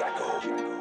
Jacko. Jacko.